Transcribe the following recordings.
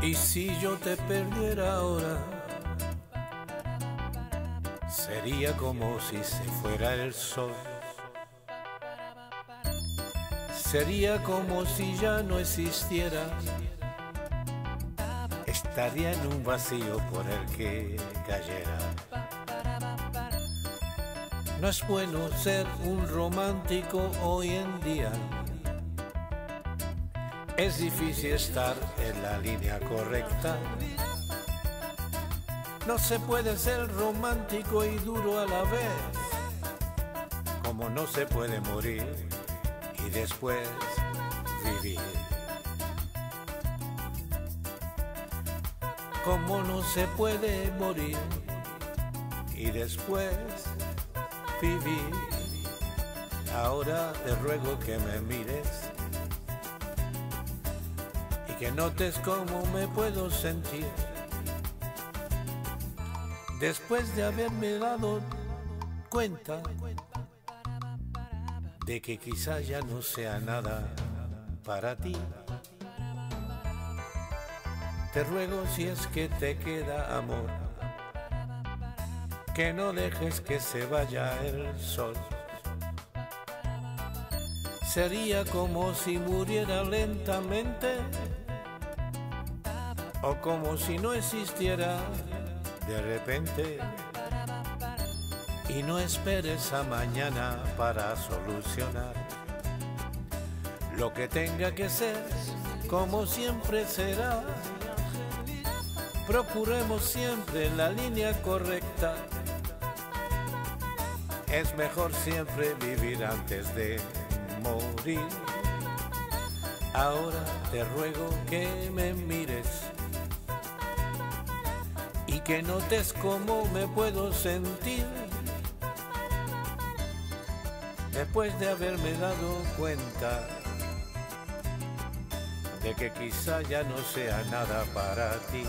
Y si yo te perdiera ahora, sería como si se fuera el sol. Sería como si ya no existiera. Estaría en un vacío por el que cayera. No es bueno ser un romántico hoy en día. Es difícil estar en la línea correcta. No se puede ser romántico y duro a la vez, como no se puede morir y después vivir. Como no se puede morir y después vivir. Ahora te ruego que me mires que notes cómo me puedo sentir. Después de haberme dado cuenta de que quizá ya no sea nada para ti. Te ruego si es que te queda amor, que no dejes que se vaya el sol. Sería como si muriera lentamente o como si no existiera de repente y no esperes a mañana para solucionar. Lo que tenga que ser, como siempre será. Procuremos siempre la línea correcta. Es mejor siempre vivir antes de morir. Ahora te ruego que me mires que notes cómo me puedo sentir después de haberme dado cuenta de que quizá ya no sea nada para ti.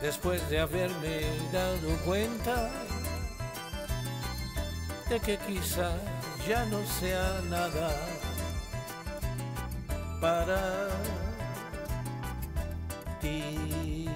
Después de haberme dado cuenta de que quizá ya no sea nada para ti.